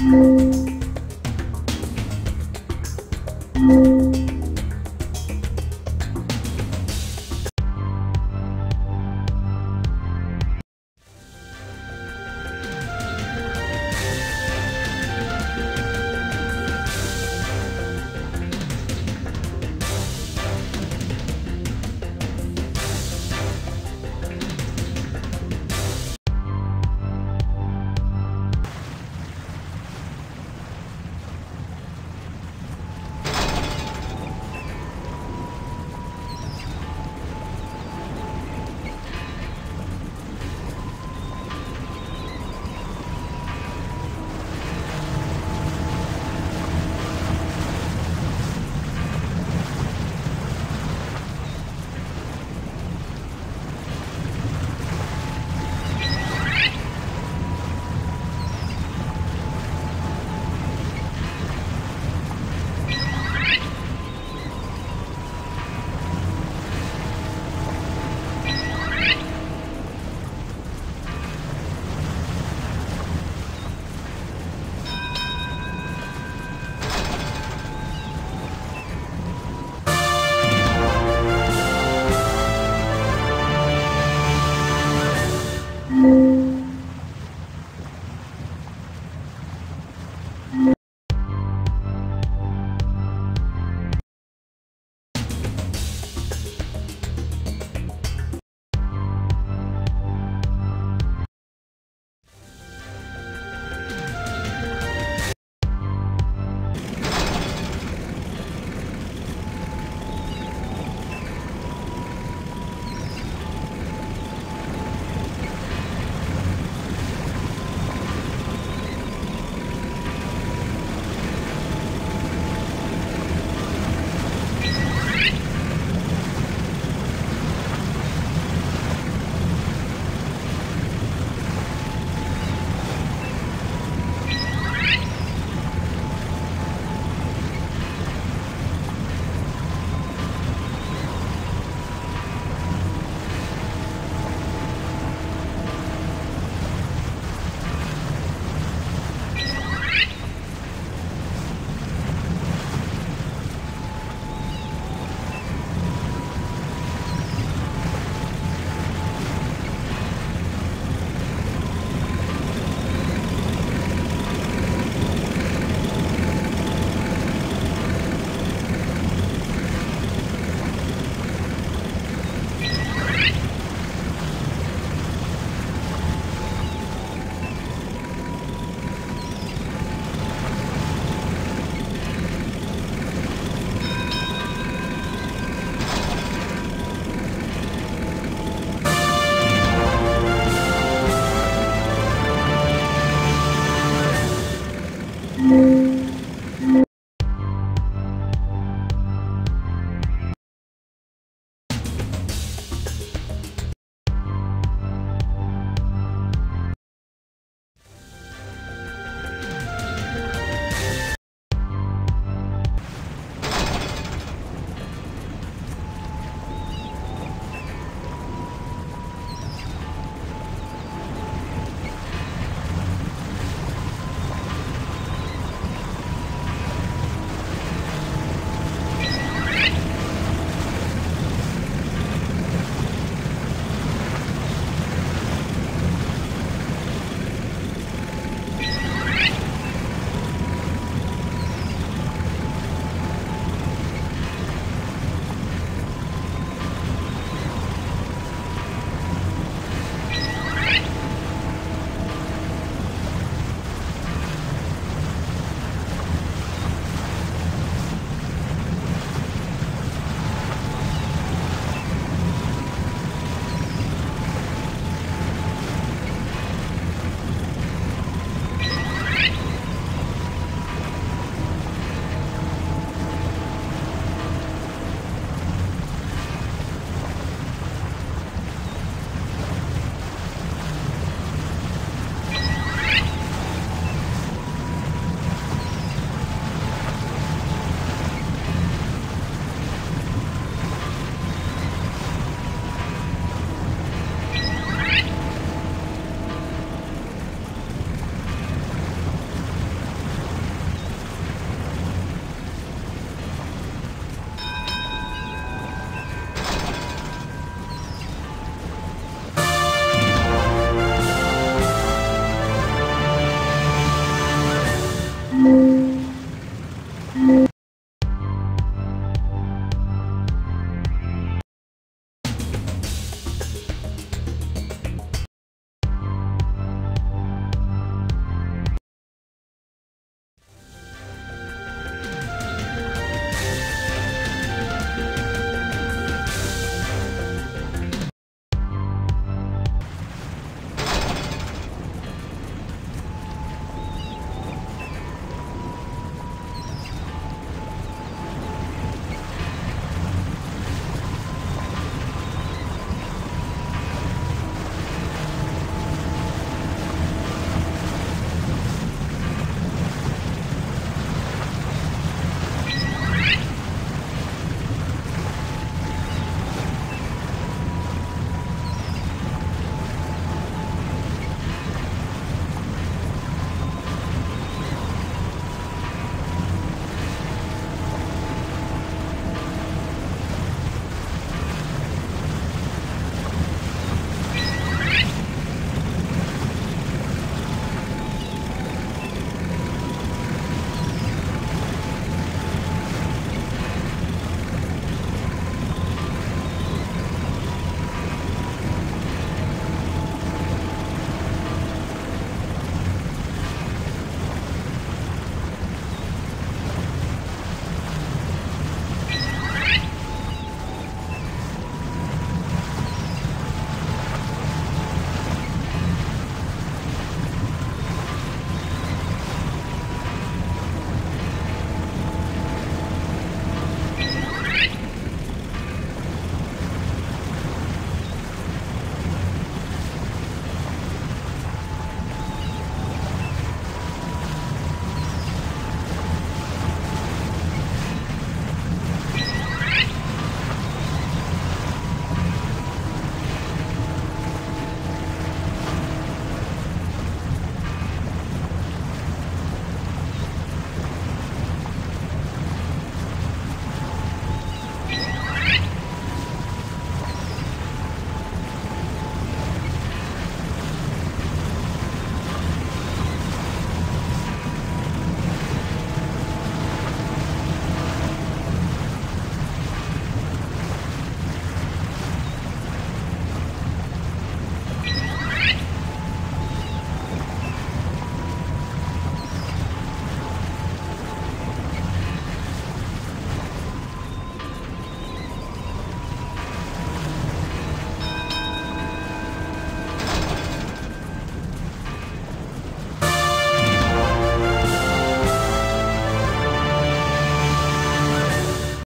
Música